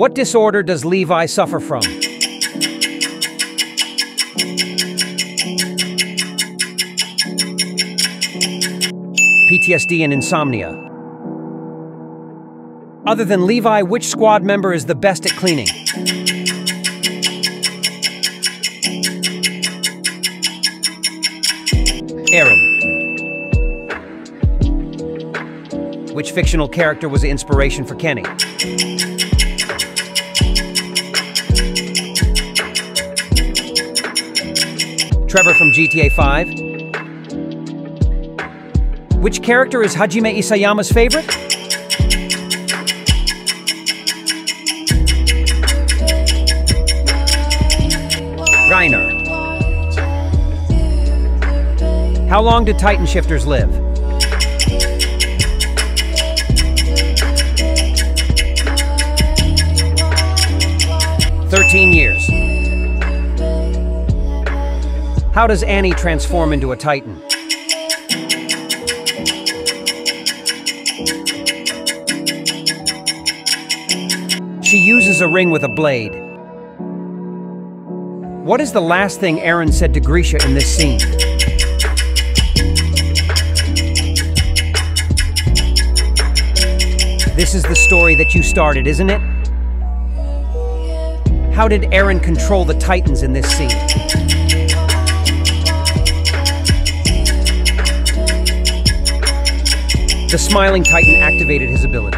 What disorder does Levi suffer from? PTSD and insomnia. Other than Levi, which squad member is the best at cleaning? Eren. Which fictional character was the inspiration for Kenny? Trevor from GTA 5. Which character is Hajime Isayama's favorite? Reiner. How long do Titan shifters live? Thirteen years. How does Annie transform into a Titan? She uses a ring with a blade. What is the last thing Eren said to Grisha in this scene? This is the story that you started, isn't it? How did Eren control the Titans in this scene? The Smiling Titan activated his ability.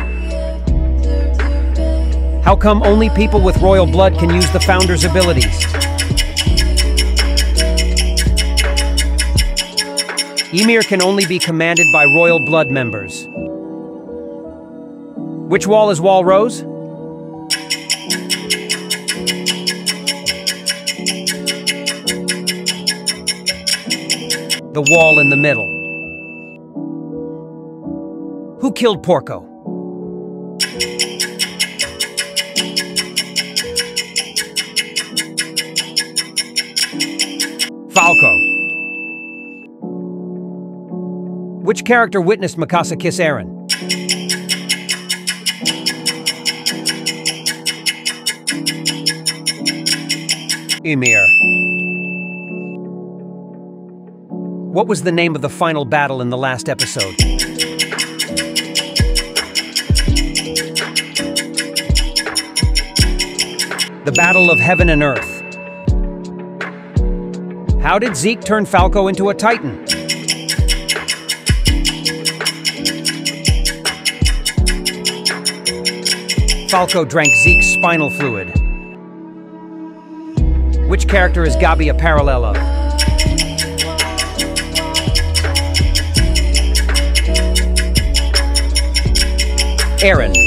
How come only people with royal blood can use the Founder's abilities? Ymir can only be commanded by royal blood members. Which wall is Wall Rose? The wall in the middle. Who killed Porco? Falco. Which character witnessed Mikasa kiss Eren? Ymir. What was the name of the final battle in the last episode? The Battle of Heaven and Earth. How did Zeke turn Falco into a Titan? Falco drank Zeke's spinal fluid. Which character is Gabi a parallel of? Eren.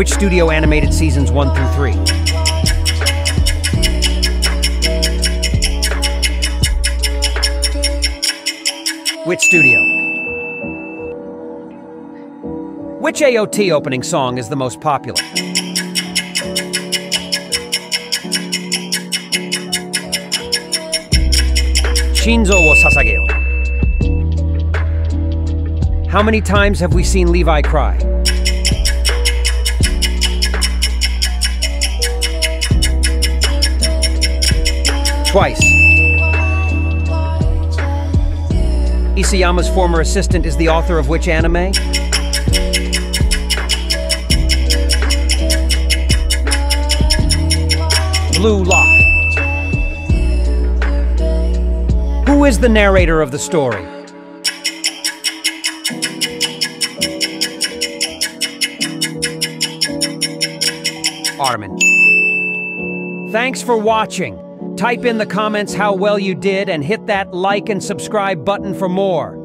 Which studio animated seasons 1 through 3? Wit Studio? Which AOT opening song is the most popular? Shinzo wo sasageyo. How many times have we seen Levi cry? Twice. Isayama's former assistant is the author of which anime? Blue Lock. Who is the narrator of the story? Armin. Thanks for watching. Type in the comments how well you did and hit that like and subscribe button for more.